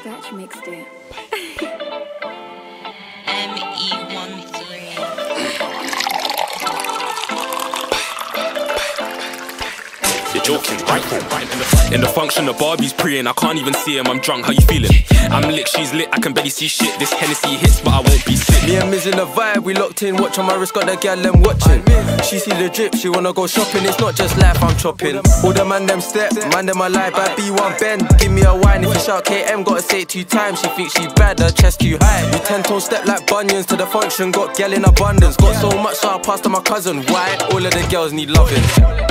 Scratch mixed it. joking, right? In the function, the Barbie's preying. I can't even see him. I'm drunk. How you feeling? I'm lit. She's lit. I can barely see shit. This Hennessy hits, but I won't be sick. Me and Miz in the vibe, we locked in. Watch on my wrist, got the gal them watching. She see the drip, she wanna go shopping. It's not just life I'm chopping. All the man them step, man them alive. Bad B1 bend, give me a wine. If you shout KM, gotta say it two times. She thinks she bad, her chest too high. We ten tone step like bunions to the function. Got gal in abundance. Got so much, so I passed to my cousin. Why? All of the girls need loving.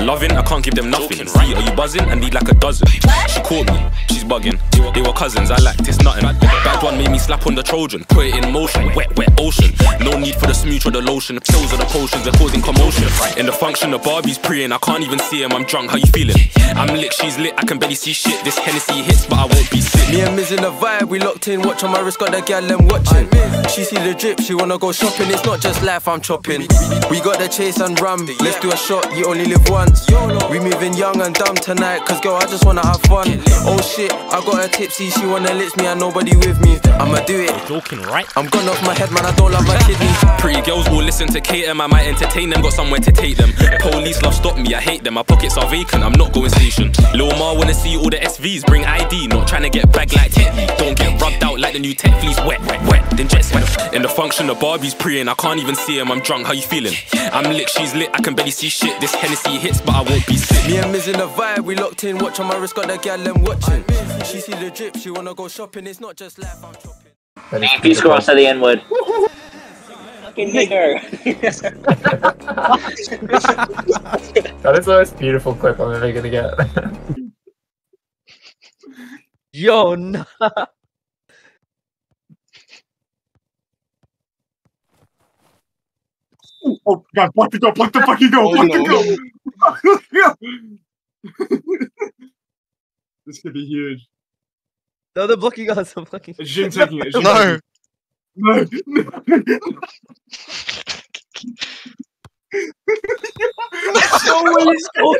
Loving, I can't give them nothing. Right? Are you buzzing? I need like a dozen. She caught me, she's bugging. They were cousins, I liked it's nothing. Bad one made me slap on the Trojan, put it in motion. Wet, wet ocean. No need for the smooch or the lotion. The pills or the potions, they're causing commotion. In the function, the Barbie's preying. I can't even see him, I'm drunk. How you feeling? I'm lit, she's lit. I can barely see shit. This Hennessy hits, but I won't be sick. Me and Miz in the vibe, we locked in. Watch on my wrist, got the gal them watching. She see the drip, she wanna go shopping. It's not just life I'm chopping. We got the chase and rum. Let's do a shot, you only live once. We moving young and dumb tonight, cause girl, I just wanna have fun. Oh shit, I got her tipsy, she wanna lips me and nobody with me. I'ma do it. Joking, right? I'm gone off my head, man, I don't love my kidneys. Pretty girls will listen to KM, I might entertain them, got somewhere to take them. Police love stop me, I hate them, my pockets are vacant, I'm not going station. Lil Ma wanna see all the SVs, bring ID, not trying to get bagged like Ted Lee. Don't get rubbed out like the new tech fleece, wet, wet, wet, then jet sweat. In the function, the Barbie's preying, I can't even see him, I'm drunk, how you feeling? I'm lit, she's lit, I can barely see shit, this Hennessy hits, but I won't be sick. Me and Miz in the vibe, we locked in. Watch on my wrist, got the gal them watching. She see the drip, she wanna go shopping. It's not just life I'm chopping. That is Peace cross to the N word. Fucking nigger. That is the most beautiful clip I'm ever gonna get. Yo, no. Oh god, block the go, block the fucking go, oh, block the go! this could be huge. No, they're blocking us. I'm blocking. Is Jin taking it? Is Jin No. taking it? No, no. Oh,